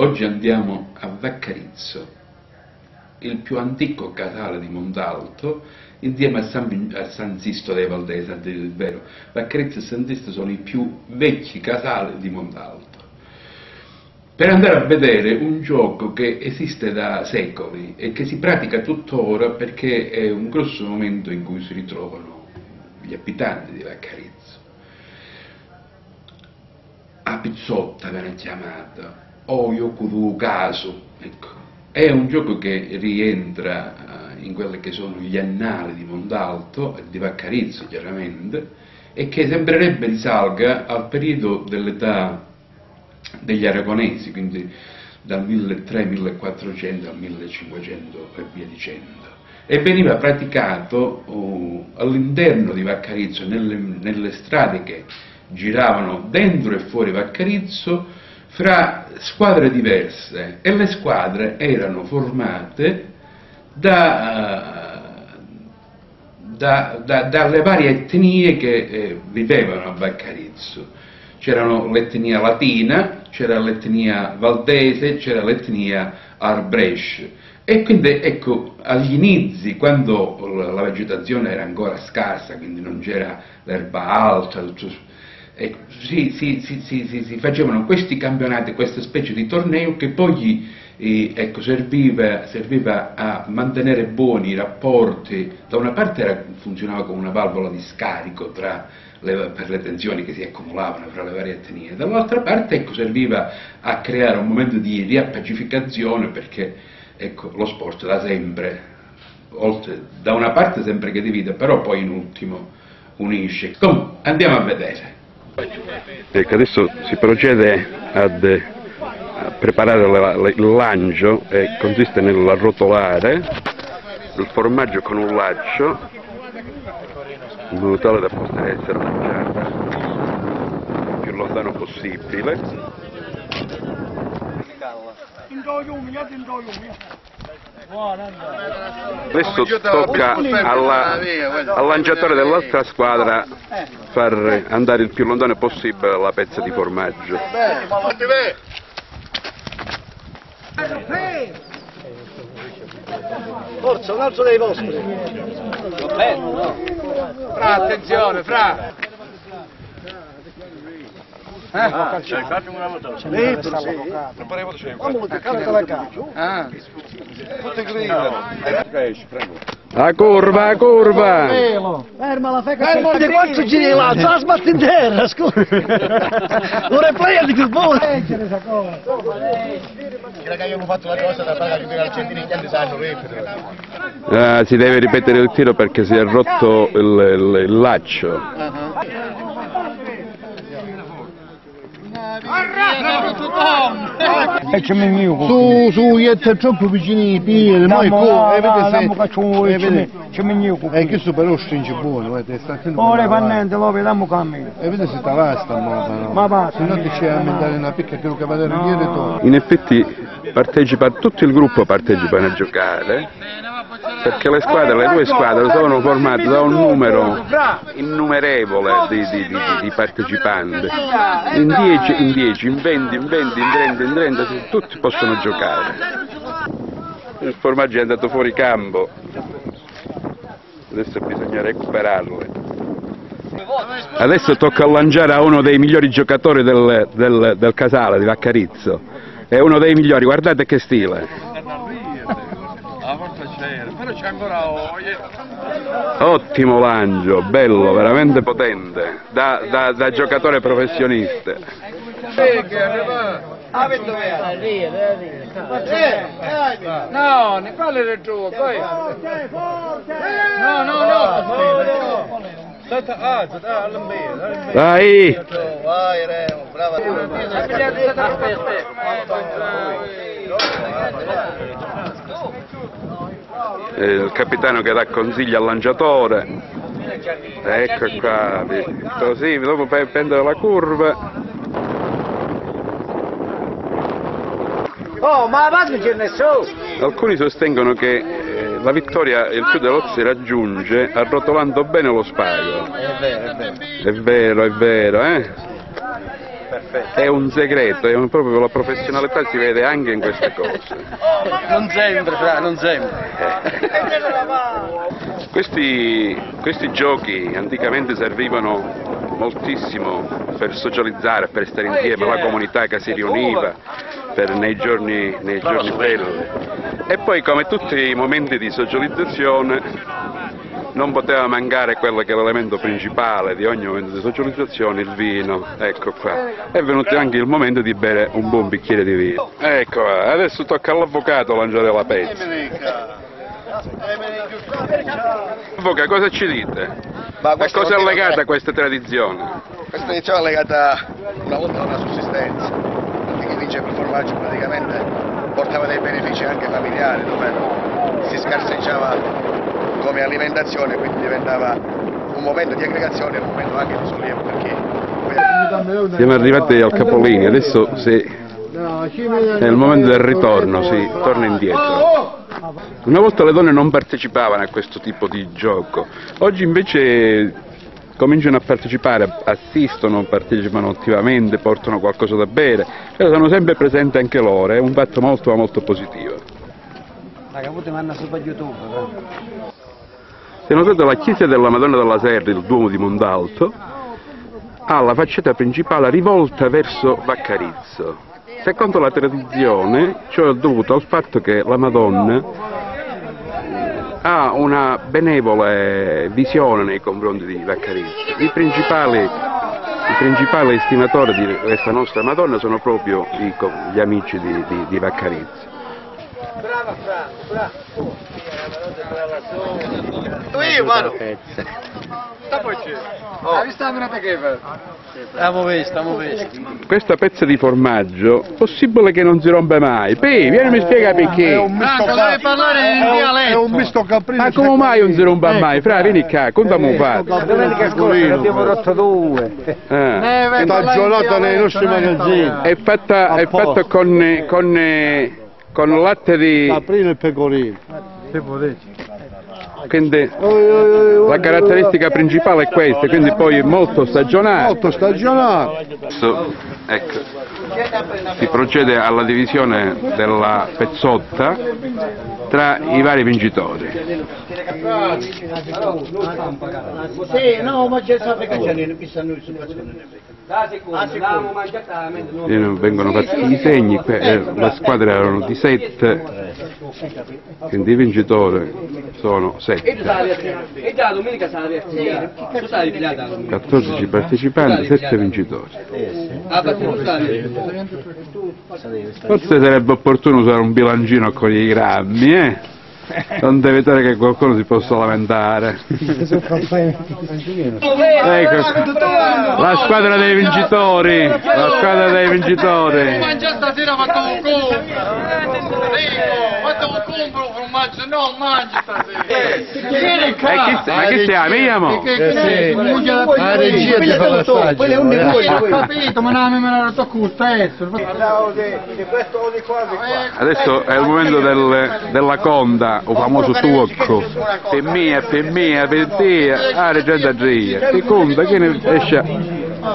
Oggi andiamo a Vaccarizzo, il più antico casale di Montalto, insieme a San, a San Sisto dei Valdesi, a dire il vero. Vaccarizzo e San Sisto sono i più vecchi casali di Montalto. Per andare a vedere un gioco che esiste da secoli e che si pratica tuttora perché è un grosso momento in cui si ritrovano gli abitanti di Vaccarizzo. A Pizzotta viene chiamata, o Yokudu Caso, ecco. È un gioco che rientra eh, in quelli che sono gli annali di Mondalto di Vaccarizzo chiaramente e che sembrerebbe risalga al periodo dell'età degli aragonesi, quindi dal 1300-1400 al 1500 e via dicendo. E veniva praticato uh, all'interno di Vaccarizzo, nelle, nelle strade che giravano dentro e fuori Vaccarizzo, fra squadre diverse e le squadre erano formate da, da, da, dalle varie etnie che eh, vivevano a Vaccarizzo. C'era l'etnia latina, c'era l'etnia valdese, c'era l'etnia arbresce. E quindi ecco, agli inizi, quando la vegetazione era ancora scarsa, quindi non c'era l'erba alta, Ecco, si, si, si, si, facevano questi campionati, questa specie di torneo che poi eh, ecco, serviva, serviva, a mantenere buoni i rapporti, da una parte era, funzionava come una valvola di scarico le, per le tensioni che si accumulavano fra le varie etnie, dall'altra parte ecco, serviva a creare un momento di riappacificazione perché ecco, lo sport da sempre, oltre, da una parte sempre che divide, però poi in ultimo unisce. Comunque, andiamo a vedere. Ecco, adesso si procede ad, a preparare il lancio e consiste nell'arrotolare il formaggio con un laccio in modo tale da poter essere mangiato il più lontano possibile. Adesso tocca alla, al lanciatore dell'altra squadra far andare il più lontano possibile la pezza di formaggio. Forza, un altro dei vostri. Fra, attenzione, fra! Eh? Ah, c'è una moto. Lì, non parevo c'è. Ma carta la calcio. Ah. Tutte gridano. La curva, la curva! Ferma la feca! Ferma di quattro giri là, la sbatti in terra, scusa! È player di buono! Leggere sta cosa! Che raga, io ho fatto la cosa da fare la al centino gli anni sanno, Ah, si deve ripetere il tiro perché si è rotto il, il, il laccio. Uh -huh. E c'è mio Su, su, io è troppo vicini ai piedi, ma è come, e vedi se... C'è mio E questo però stringe buono, vedi, sta attento. Ora fa niente, lo vediamo cammino. E vedi se te va sta moda, no? Ma va. Se no ti c'è a mandare una picca che lo cavaliere ieri tu. In effetti partecipa, tutto il gruppo partecipa a giocare perché le squadre, le due squadre sono formate da un numero innumerevole di, di, di, di partecipanti, in 10, in 10, in 20, in 20, in 30, in 30, tutti possono giocare. Il formaggio è andato fuori campo, adesso bisogna recuperarlo. Adesso tocca lanciare a uno dei migliori giocatori del, del, del Casale, di Vaccarizzo, è uno dei migliori, guardate che stile però c'è ancora voglia. Ottimo lancio, bello, veramente potente, da, da, da giocatore professionista. No, ne quale era giù, poi. No, no, no. Dai! Vai, Remo, brava. Il capitano che dà consigli al lanciatore ecco qua così dopo per prendere la curva Oh, ma avanti ce ne so! Alcuni sostengono che eh, la vittoria il più delle si raggiunge arrotolando bene lo spago. È vero, è vero. È vero, è vero, eh? È un segreto, è un- proprio la professionalità si vede anche in queste cose. Non sempre, fra, non sempre. Questi, questi giochi anticamente servivano moltissimo per socializzare, per stare insieme, la comunità che si riuniva per- nei, giorni, nei giorni belli. E poi come tutti i momenti di socializzazione non poteva mancare quello che è l'elemento principale di ogni momento di socializzazione, il vino. Ecco qua. È venuto anche il momento di bere un buon bicchiere di vino. Ecco, qua, adesso tocca all'avvocato lanciare la pezza. Avvocato, cosa ci dite? Ma A cosa è legata questa tradizione? Questa tradizione è legata una volta a una sussistenza, perché chi vince per formaggio praticamente portava dei benefici anche familiari, dove si scarseggiava come alimentazione, quindi diventava un momento di aggregazione e un momento anche di sollievo per chi poi Siamo arrivati al capolinea, adesso se è il momento del ritorno, si torna indietro. Una volta le donne non partecipavano a questo tipo di gioco, oggi invece cominciano a partecipare, assistono, partecipano attivamente, portano qualcosa da bere, cioè sono sempre presenti anche loro, è un fatto molto molto positivo. Raga, ti manda su per YouTube, Se notate la chiesa della Madonna della Serra, il Duomo di Mondalto, ha la facciata principale rivolta verso Vaccarizzo. Secondo la tradizione, ciò è dovuto al fatto che la Madonna ha una benevole visione nei confronti di Vaccarizzo. I principali, i principali estimatori di questa nostra Madonna sono proprio gli amici di, di, di Vaccarizzo. Io vado! Stiamo visto, stiamo visto. Questa pezza di formaggio, possibile che non si rompe mai? Pì, vieni mi spiega perché. misto devi parlare in dialetto. È un misto caprino. Ma come mai non si rompe mai? Fra, vieni qua, contamu un fatto. Domenica scorsa ne abbiamo rotto due. Ah. Stagionata nei nostri magazzini. È fatta, è fatta con, con, con latte di... Caprino e pecorino. Quindi la caratteristica principale è questa, quindi poi è molto stagionale. Molto stagionato. Adesso, ecco, si procede alla divisione della pezzotta tra i vari vincitori. Sì, no, ma c'è sempre che c'è E vengono fatti i segni, eh, le squadre erano di 7, quindi i vincitori sono 7. E già domenica sarà reazione. Tu stai pigliata. 14 partecipanti, 7 vincitori. Ah, tu stai? Forse sarebbe opportuno usare un bilancino con i grammi, eh? Non deve evitare che qualcuno si possa lamentare. Ecco, la squadra dei vincitori, la squadra dei vincitori. Formaggio, no, mangia stasera! E chi, ma chi siamo? Io? La regia ti fa un negocio, Ho capito, ma non me la tocco pezzo! Adesso è il momento del- della conda, il famoso tuocco. Per mia, per mia, per te, ah, regenta Gia. Che conta, chi ne esce,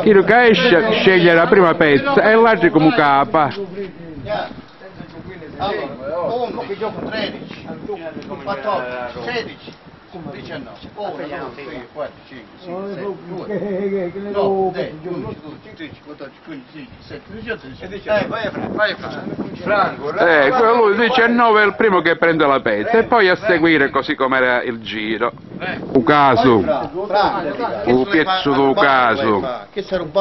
chi che esce sceglie la prima pezza e l'altro come capa. Uno che gioca 13, 14, 16, 19, 1, 2, 3, 4, 5, 6, 7, 2, 9, 10, 11, 12, 13, 14, 15, 16, 17, 18, 19. Eh, vai a vai a Eh, quello lui 19 è il primo che prende la pezza e poi a seguire così com'era il giro. Un caso, un pezzo do caso. Che sarà un